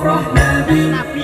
from heaven.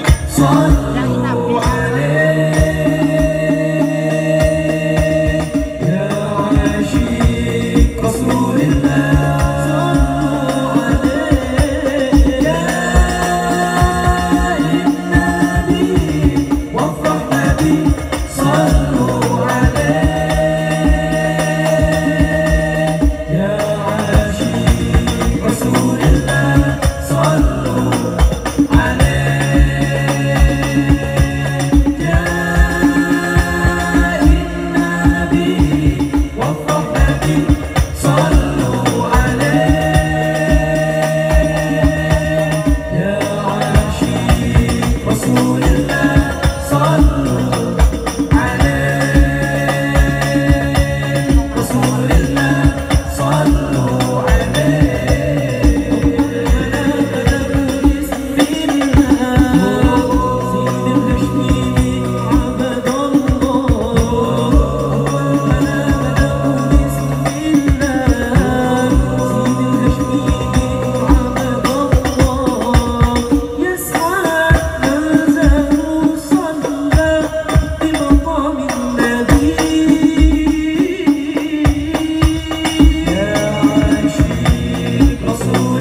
tú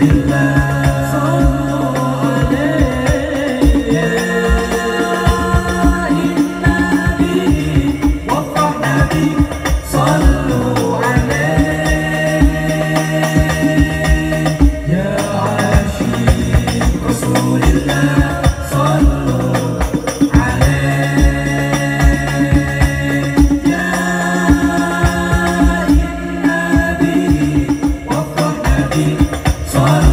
بالله fun.